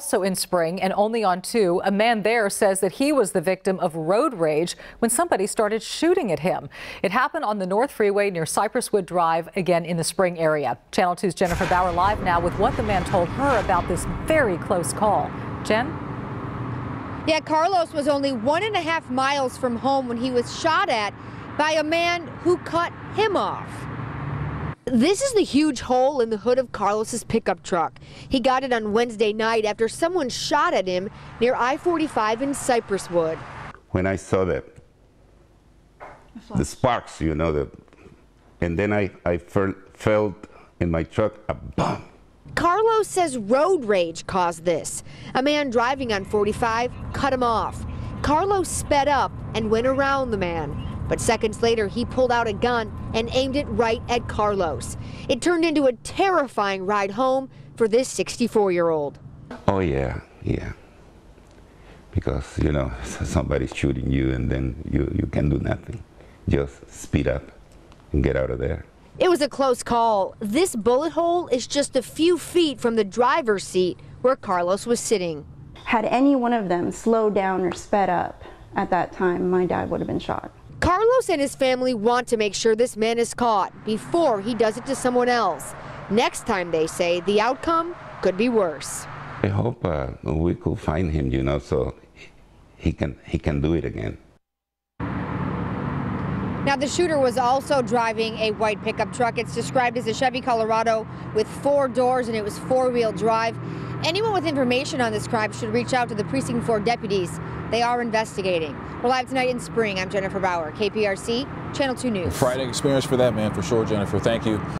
Also in spring and only on two, a man there says that he was the victim of road rage when somebody started shooting at him. It happened on the North Freeway near Cypresswood Drive, again in the spring area. Channel 2's Jennifer Bauer live now with what the man told her about this very close call. Jen? Yeah, Carlos was only one and a half miles from home when he was shot at by a man who cut him off. This is the huge hole in the hood of Carlos's pickup truck. He got it on Wednesday night after someone shot at him near I-45 in Cypresswood. When I saw the, the sparks, you know, the, and then I, I felt in my truck a bomb. Carlos says road rage caused this. A man driving on 45 cut him off. Carlos sped up and went around the man. But seconds later, he pulled out a gun and aimed it right at Carlos. It turned into a terrifying ride home for this 64 year old. Oh, yeah, yeah. Because, you know, somebody's shooting you and then you, you can do nothing. Just speed up and get out of there. It was a close call. This bullet hole is just a few feet from the driver's seat where Carlos was sitting. Had any one of them slowed down or sped up at that time, my dad would have been shot. And his family want to make sure this man is caught before he does it to someone else. Next time, they say, the outcome could be worse. I hope uh, we could find him, you know, so he can, he can do it again. Now, the shooter was also driving a white pickup truck. It's described as a Chevy Colorado with four doors and it was four-wheel drive. Anyone with information on this crime should reach out to the Precinct 4 deputies. They are investigating. We're live tonight in spring. I'm Jennifer Bauer, KPRC, Channel 2 News. Friday experience for that man, for sure, Jennifer. Thank you.